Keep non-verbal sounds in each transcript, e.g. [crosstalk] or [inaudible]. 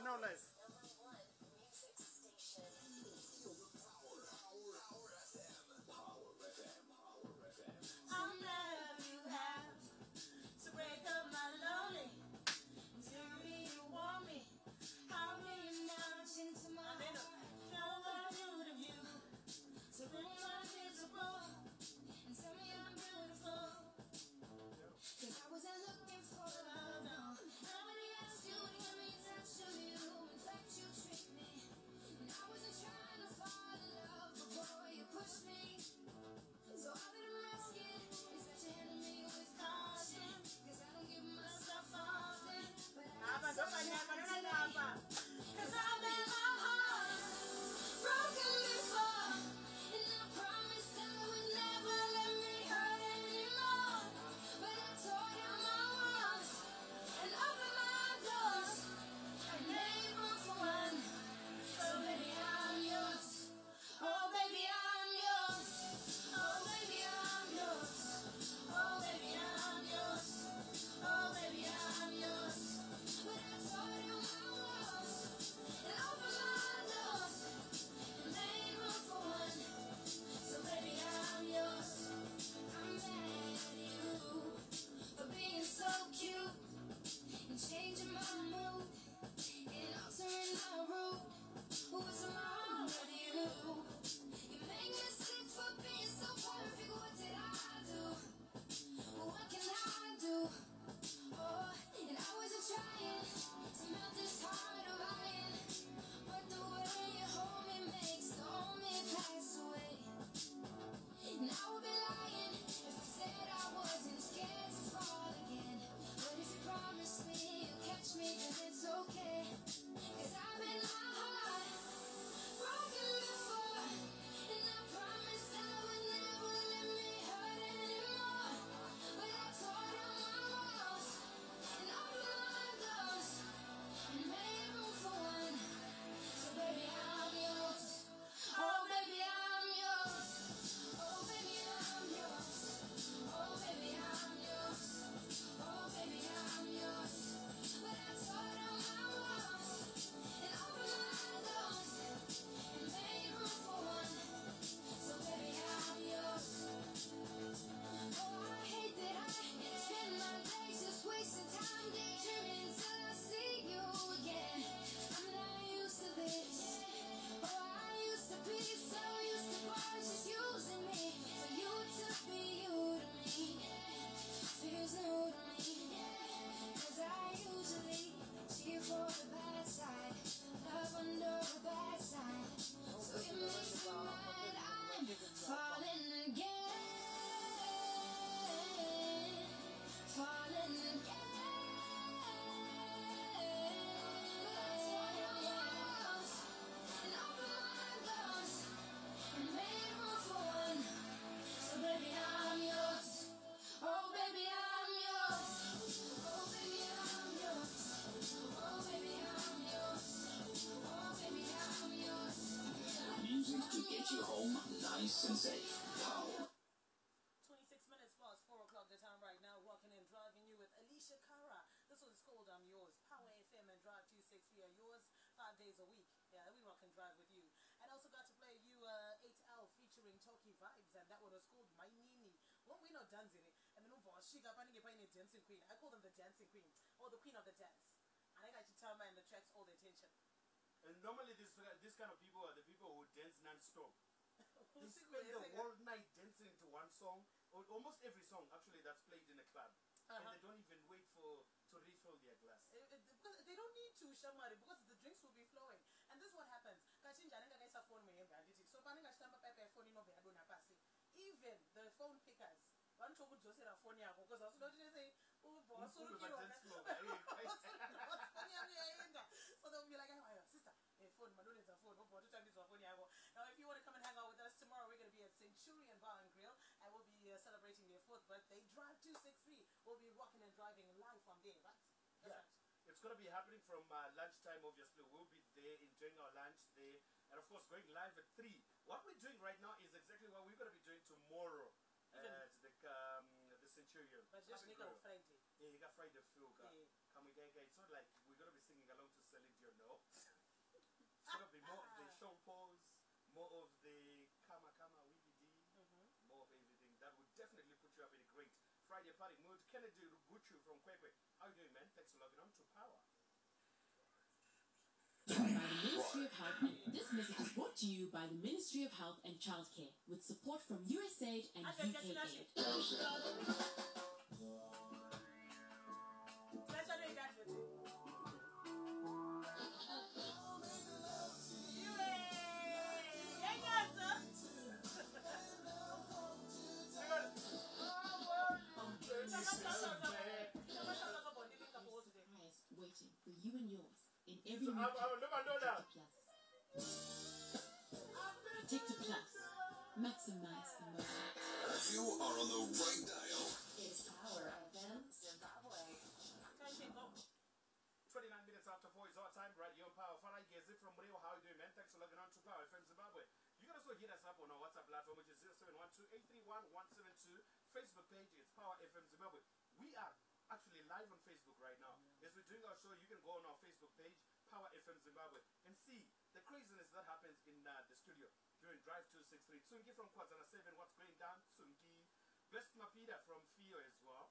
more than no less. ndinodanzini ndinobva wasvika panenge paine dancing queen i call them the dancing queen or the queen of the dance And I got anenge achitamba and attracts all the attention and normally this, this kind of people are the people who dance non-stop [laughs] they spend the whole night dancing to one song or almost every song actually that's played in a club uh -huh. and uh-huh. they don't even wait for to refill their glass. It, it, because they don't need to shamari because the drinks will be flowing. And this is what happens. Kachinja anenge akaisa phone muhembe anditi. So paanenge achitamba paipa yefoni inobva yadonha pasi. Even the phone pickers vanotokudzosera foni yako bcause hausoda kuti nesei ubva wasurukirwanafoni yako yaenda so they'll be like oh, sister hey, phone madonedza phone ubva watotambidzwa foni yako now if you want to come and hang out with us tomorrow we're going to be at centurion bar and grill I will be uh, celebrating their fourth birthday drive 263 we'll be walking and driving live from there right That's yeah. right it's going to be happening from uh, lunchtime, obviously. We'll be there enjoying our lunch there. And, of course, going live at 3. What we're doing right now is exactly what we're going to be doing tomorrow show. But just make it Friday. Yeah, you got Friday feel, yeah. Can we get It's not like we're gonna be singing along to Celine Dion, no. it's gonna be more of the ah. Sean Paul's, more of the Kama Kama Willie D, mm -hmm. more of everything. That would definitely put you up in a great Friday party mood. Kennedy Ruguchu from Kwekwe. How you doing, man? Thanks for logging on to Power. this message is to you by the Ministry of Health and Childcare with support from USAID and UKAID. [laughs] after 4 is our time right here on Power. Fana Gezi from Rio. How you doing, man? Thanks for logging on to Power FM Zimbabwe. You can also hit us up on our WhatsApp platform, which is 0712-831-172. Facebook page, it's Power FM Zimbabwe. We are actually live on Facebook right now. As we're doing our show, you can go on our Facebook page, Power FM Zimbabwe, and see the craziness that happens in uh, the studio during Drive 263. Tsungi from Kuwadzana 7, what's going down? Tsungi. Best Mapida from Fio as well.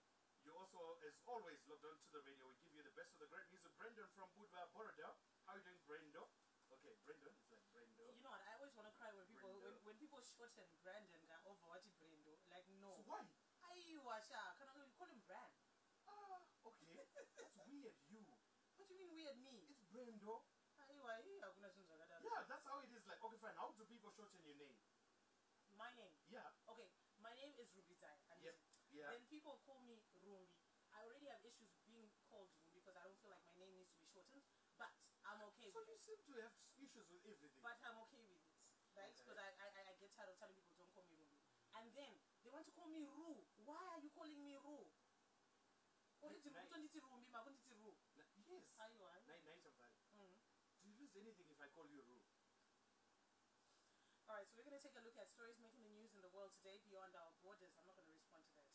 You also, as always, logged on to the radio. We give you the best of the great music. Brendan from Budva Borrowdale. How you doing, Brendo? Okay, Brendan. It's like Brendo. You know what? I always want to cry when people when, When shorten Brandon over what Brando. Like no. So why? Ayiwa sha. Can I call him Brand? Ah, okay. That's weird. You. What do you mean weird me? It's Brendo. Ayiwa, hii hakuna chinhu zvakadaro. Yeah, that's how it is. Like, okay, fine. How do people shorten your name? My name. Yeah. Okay, my name is Rumbidzai. And Yep. Yeah. Then people call me Rumbi. I already have issues being called Rumbi because I don't feel like my name needs to be shortened. But I'm okay So with you it. seem to have issues with everything. But I'm okay with it. Right? Because I, I, I- I get tired of telling people don't call me Rumbi. And then they want to call me Ru. Why are you calling me Ru? Unditi- Nice. unditi Rumbi, makunditi Ru. Na- yes. Ayiwa. Night, of that. Do you lose anything if I call you Ru? All right, so we're going to take a look at stories making the news in the world today beyond our borders. I'm not going to respond to that.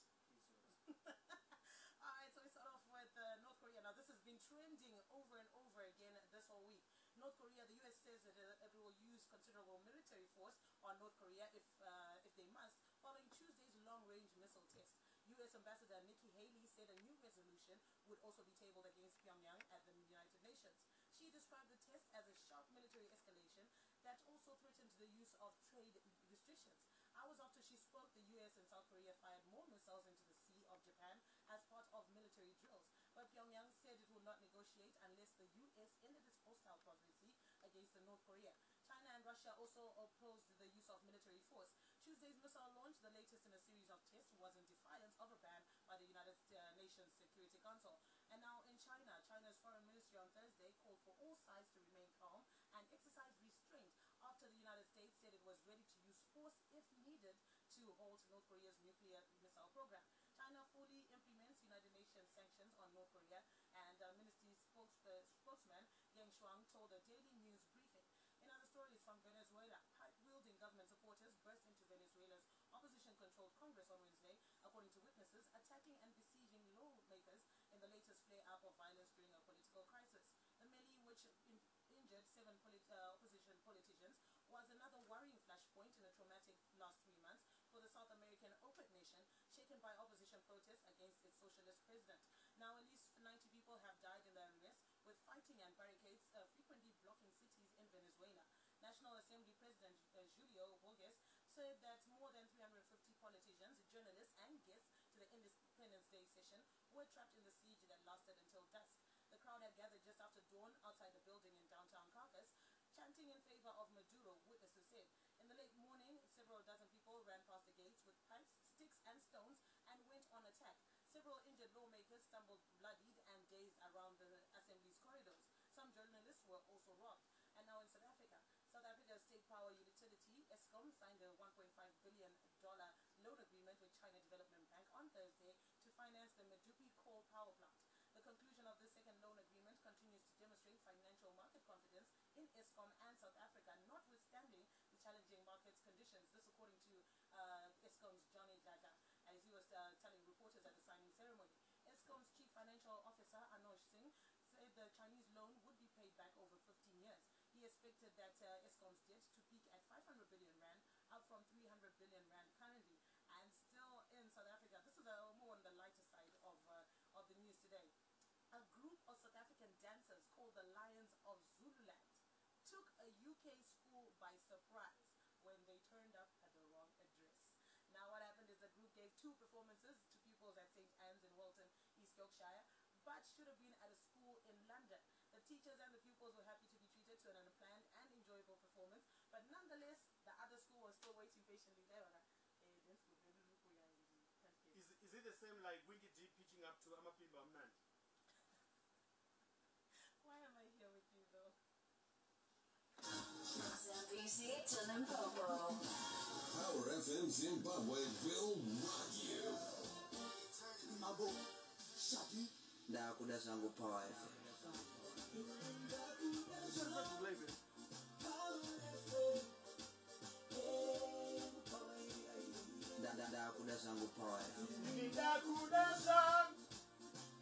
[laughs] All right, so we start off with uh, North Korea. Now, this has been trending over and over again this whole week. North Korea, the U.S. says that uh, it will use considerable military force on North Korea if uh, if they must, following Tuesday's long-range missile test. U.S. Ambassador Nikki Haley said a new resolution would also be tabled against Pyongyang at the United Nations. She described the test as a sharp military escalation that also threatened the use of trade restrictions. Hours after she spoke, the US and South Korea fired more missiles into the Sea of Japan as part of military drills. But Pyongyang said it would not negotiate unless the US ended its hostile policy against the North Korea. China and Russia also opposed the use of military force. Tuesday's missile launch, the latest in a series of tests, was in defiance of a ban by the United uh, Nations Security Council. And now in China, China's foreign ministry on Thursday called for all sides to remain calm and exercise restraint after the United States said it was ready to use force if needed to halt North Korea's nuclear missile program. China fully implements United Nations sanctions on North Korea, and uh, ministry spokes, uh, spokesman Geng Shuang told a daily news briefing. In other stories from Venezuela, pipe-wielding government supporters burst into Venezuela's opposition-controlled Congress on Wednesday, according to witnesses, attacking and besieging lawmakers in the latest flare-up of violence during a political crisis. The melee, which in- injured seven polit- uh, opposition politicians, was another worrying flashpoint in a traumatic last three months for the South American OPEC nation, shaken by opposition protests against its socialist president. Now, at least 90 people have died in the unrest, with fighting and barricades uh, frequently blocking cities in Venezuela. National Assembly President uh, Julio Borges said that more than 350 politicians, journalists, and guests to the Independence Day session were trapped in the siege that lasted until dusk. The crowd had gathered just after dawn outside the building in downtown Caracas, chanting in favor of Maduro, witnesses said. In the late morning, several dozen people ran past the gates with pipes, sticks, and stones and went on attack. Several injured lawmakers stumbled bloodied and dazed around the assembly's corridors. Some journalists were also robbed. And now in South Africa, South Africa's state power utility, Eskom, signed a $1.5 billion loan agreement with China Development Bank on Thursday to finance the Medupi coal power plant. The conclusion of this second loan agreement continues to demonstrate financial market confidence in Eskom and South Africa, notwithstanding the challenging market conditions. This according to uh, Eskom's Johnny Dladla, as he was uh, telling reporters at the signing ceremony. Eskom's chief financial officer, Anoj Singh, said the Chinese loan would be paid back over 15 years. He expected that uh, Eskom's took a UK school by surprise when they turned up at the wrong address. Now what happened is the group gave two performances to pupils at St. Anne's in Welton, East Yorkshire, but should have been at a school in London. The teachers and the pupils were happy to be treated to an unplanned and enjoyable performance, but nonetheless, the other school was still waiting patiently there. Eh, is, is it the same like Winky D pitching up to Amapimba Mnandi? Zambezi to Limpopo. Power FM Zimbabwe will rock you. Mabo, Shaki, ndakuda zvangu power fm Nda- nda- ndakuda zvangu power fm Ninakuda zam,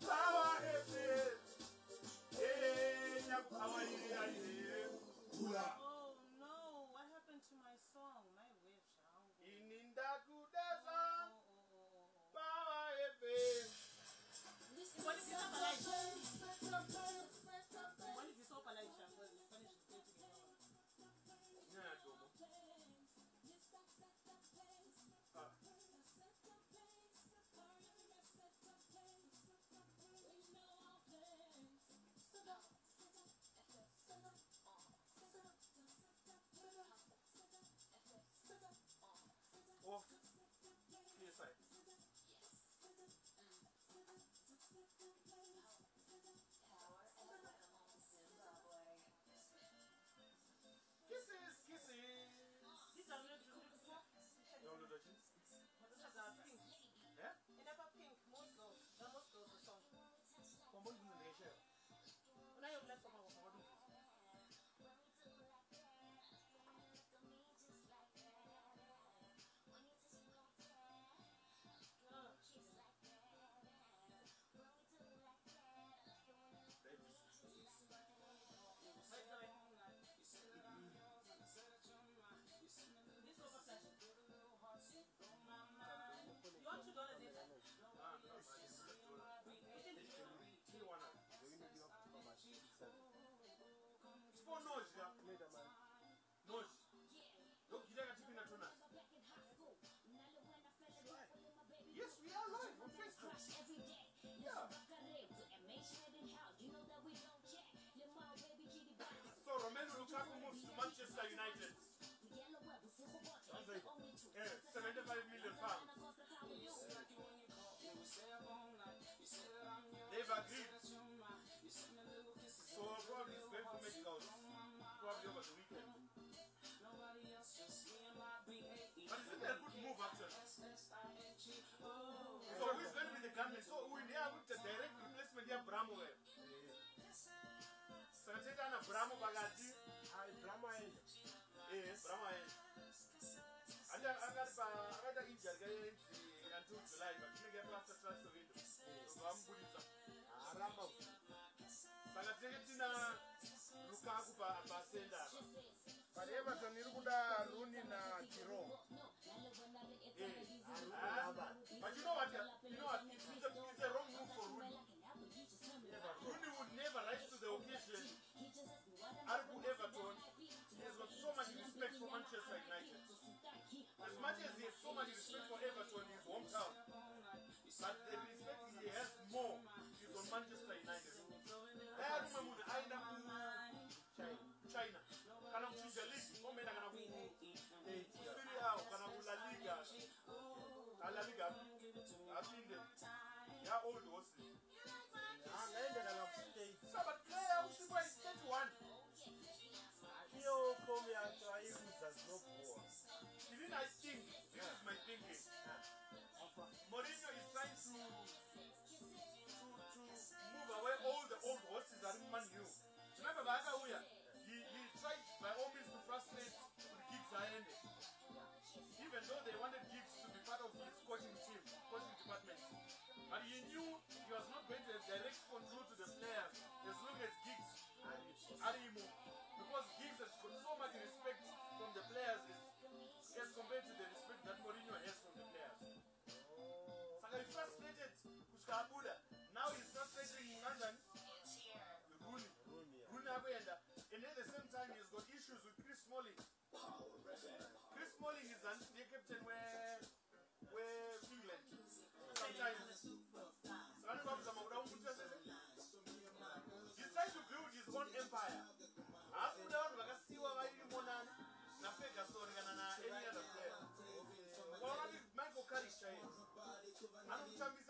Power FM. Nyakuhawalira ine. Kula. What Yeah. To tonight. Yes, we are live on Facebook. So Romelu Lukaku moves to Manchester United. ndebhuramu wewe saka toita ana bhuramu pakati. Bhuramu aenda. Ee bhuramu aenda. Andi angati akaita injarika until july but tinenge pasta trasovindo vamubudisa. Haramba saka tinenge tina lukaku pasenda apa but everton iri kuda runi najiro pachinova Manchester United. As much as he has so much respect for Everton, his hometown. But the respect Mr. Now he's not lecturing in London. He's here. Rumi. Rumi, And at the same time, he's got issues with Chris Smalling. Power, Chris Smalling is the captain where where England. Sometimes. Sometimes. He tried to build his own empire. Abuda vanhu vakasiyiwa other player. Wavari michael carrick chaiye anokutambisa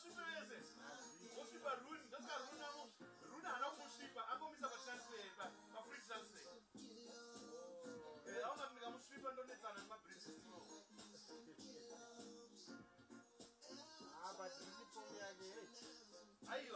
hey.